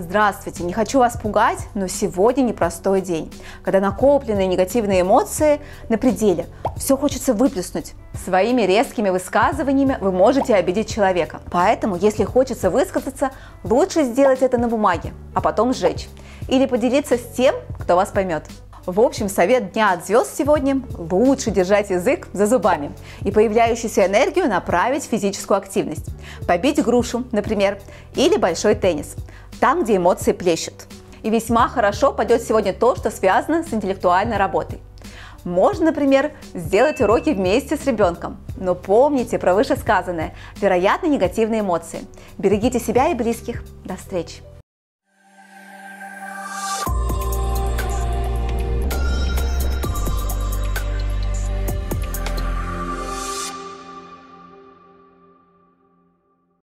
Здравствуйте, не хочу вас пугать, но сегодня непростой день, когда накопленные негативные эмоции на пределе. Все хочется выплеснуть. Своими резкими высказываниями вы можете обидеть человека. Поэтому, если хочется высказаться, лучше сделать это на бумаге, а потом сжечь. Или поделиться с тем, кто вас поймет. В общем, совет дня от звезд сегодня – лучше держать язык за зубами и появляющуюся энергию направить в физическую активность. Побить грушу, например, или большой теннис, там, где эмоции плещут. И весьма хорошо пойдет сегодня то, что связано с интеллектуальной работой. Можно, например, сделать уроки вместе с ребенком. Но помните про вышесказанное – вероятно негативные эмоции. Берегите себя и близких. До встречи!